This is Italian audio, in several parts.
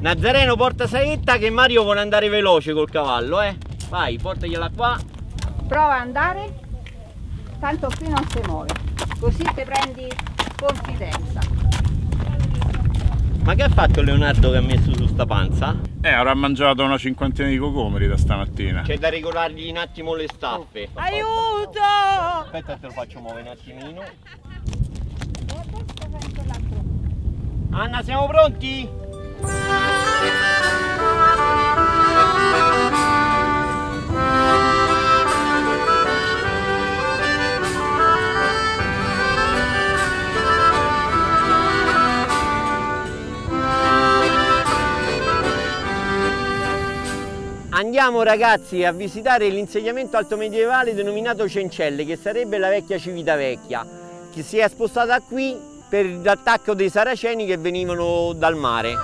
Nazareno porta saetta che Mario vuole andare veloce col cavallo, eh. Vai, portagliela qua. Prova ad andare, tanto qui non si muove, così ti prendi confidenza. Ma che ha fatto Leonardo che ha messo su sta panza? Eh, avrà mangiato una cinquantina di cocomeri da stamattina. C'è da regolargli un attimo le staffe. Aiuto! Aspetta, te lo faccio muovere un attimino. E. Anna, siamo pronti? Andiamo ragazzi a visitare l'insegnamento alto medievale denominato Cencelle, che sarebbe la vecchia Civitavecchia, che si è spostata qui per l'attacco dei saraceni che venivano dal mare.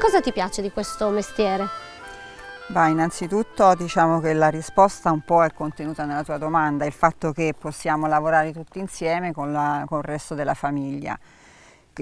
Cosa ti piace di questo mestiere? Bah, innanzitutto diciamo che la risposta un po' è contenuta nella tua domanda, il fatto che possiamo lavorare tutti insieme con, la, con il resto della famiglia.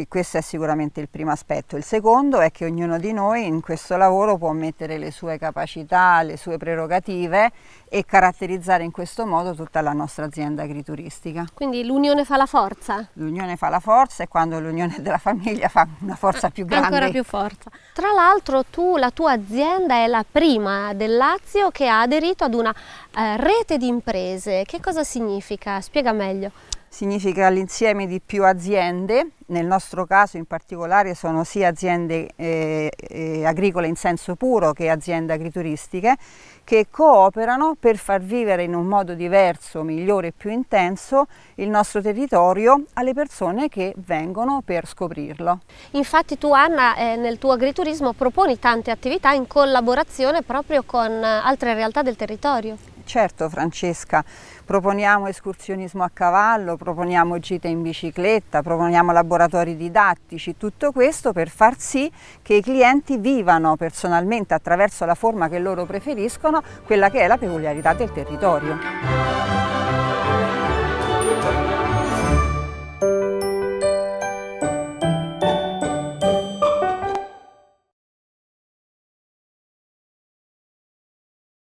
Questo è sicuramente il primo aspetto. Il secondo è che ognuno di noi in questo lavoro può mettere le sue capacità, le sue prerogative e caratterizzare in questo modo tutta la nostra azienda agrituristica. Quindi l'unione fa la forza? L'unione fa la forza e quando l'unione della famiglia fa una forza più grande. Ancora più forza. Tra l'altro tu, la tua azienda è la prima del Lazio che ha aderito ad una eh, rete di imprese. Che cosa significa? Spiega meglio. Significa l'insieme di più aziende, nel nostro caso in particolare sono sia aziende eh, eh, agricole in senso puro che aziende agrituristiche, che cooperano per far vivere in un modo diverso, migliore e più intenso il nostro territorio alle persone che vengono per scoprirlo. Infatti tu Anna eh, nel tuo agriturismo proponi tante attività in collaborazione proprio con altre realtà del territorio. Certo Francesca, proponiamo escursionismo a cavallo, proponiamo gite in bicicletta, proponiamo laboratori didattici, tutto questo per far sì che i clienti vivano personalmente attraverso la forma che loro preferiscono quella che è la peculiarità del territorio.